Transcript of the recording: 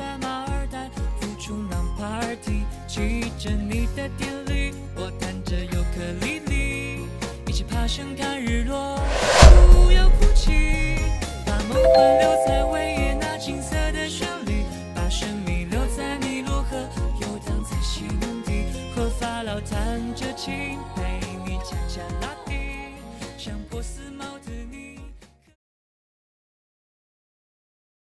在马尔代夫冲浪 party，骑着你的电驴，我弹着尤克里里，一起爬山看日落。不要哭泣，把梦幻留在维也纳金色的旋律，把神秘留在尼罗河游荡在心底，和法老弹着琴陪你恰恰拉。